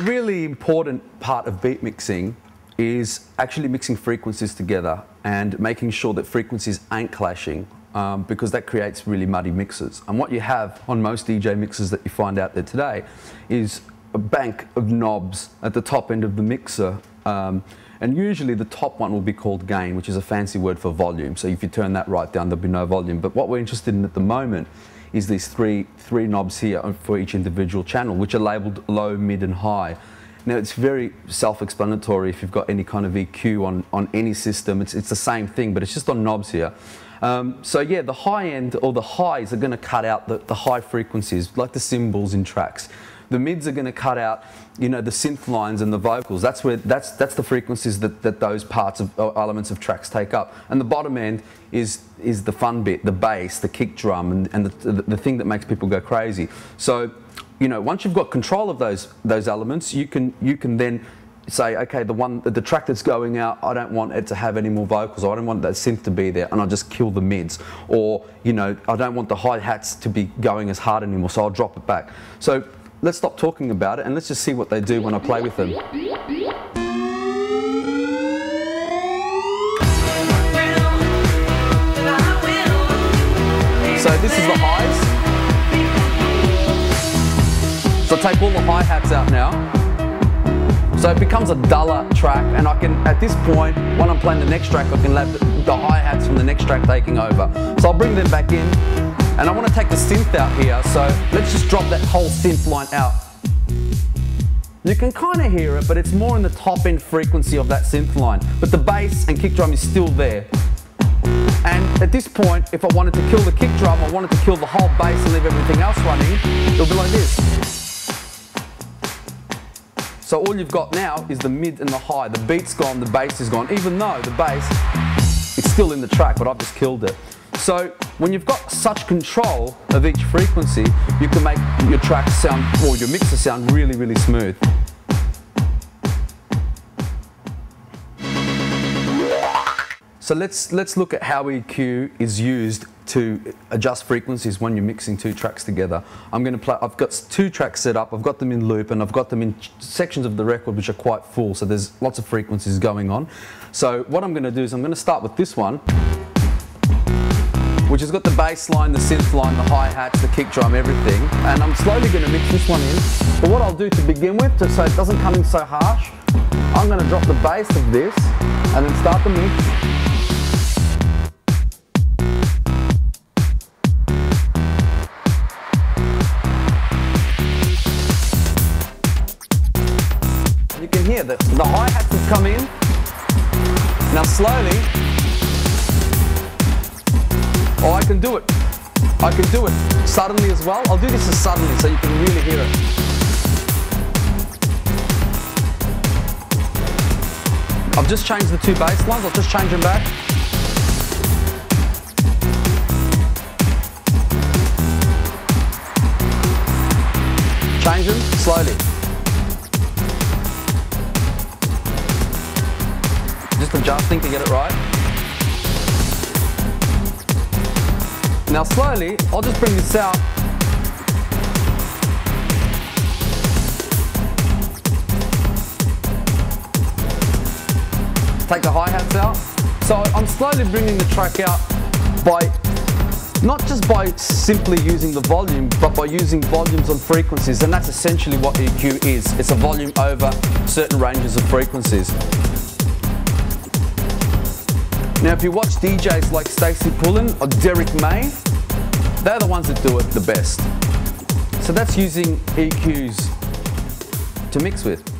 really important part of beat mixing is actually mixing frequencies together and making sure that frequencies ain't clashing um, because that creates really muddy mixes. And what you have on most DJ mixes that you find out there today is a bank of knobs at the top end of the mixer. Um, and usually the top one will be called gain, which is a fancy word for volume. So if you turn that right down, there'll be no volume. But what we're interested in at the moment is these three, three knobs here for each individual channel, which are labeled low, mid, and high. Now it's very self-explanatory if you've got any kind of EQ on, on any system. It's, it's the same thing, but it's just on knobs here. Um, so yeah, the high end or the highs are going to cut out the, the high frequencies, like the cymbals in tracks. The mids are going to cut out, you know, the synth lines and the vocals. That's where that's that's the frequencies that, that those parts of uh, elements of tracks take up. And the bottom end is is the fun bit, the bass, the kick drum, and, and the, the, the thing that makes people go crazy. So you know, once you've got control of those those elements, you can you can then say, okay, the one the track that's going out, I don't want it to have any more vocals, I don't want that synth to be there, and I'll just kill the mids, or you know, I don't want the hi hats to be going as hard anymore, so I'll drop it back. So let's stop talking about it and let's just see what they do when I play with them. So this is the highs. So I take all the hi-hats out now. So it becomes a duller track and I can, at this point, when I'm playing the next track, I can the, the hi-hats from the next track taking over. So I'll bring them back in and I want to take the synth out here. So let's just drop that whole synth line out. You can kind of hear it, but it's more in the top end frequency of that synth line. But the bass and kick drum is still there. And at this point, if I wanted to kill the kick drum, I wanted to kill the whole bass and leave everything else running, it'll be like this. So all you've got now is the mid and the high. The beat's gone, the bass is gone, even though the bass is still in the track, but I've just killed it. So when you've got such control of each frequency, you can make your track sound, or your mixer sound really, really smooth. So let's, let's look at how EQ is used to adjust frequencies when you're mixing two tracks together. I'm going to play, I've got two tracks set up, I've got them in loop and I've got them in sections of the record which are quite full, so there's lots of frequencies going on. So what I'm going to do is I'm going to start with this one, which has got the bass line, the synth line, the hi-hats, the kick drum, everything, and I'm slowly going to mix this one in. But what I'll do to begin with, just so it doesn't come in so harsh, I'm going to drop the bass of this and then start the mix here, the, the hi-hats have come in. Now slowly, oh, I can do it. I can do it suddenly as well. I'll do this as suddenly so you can really hear it. I've just changed the two bass lines. I'll just change them back. Change them slowly. Just adjusting to get it right. Now slowly, I'll just bring this out. Take the hi-hats out. So I'm slowly bringing the track out by not just by simply using the volume, but by using volumes on frequencies, and that's essentially what EQ is. It's a volume over certain ranges of frequencies. Now, if you watch DJs like Stacey Pullen or Derrick May, they're the ones that do it the best. So that's using EQs to mix with.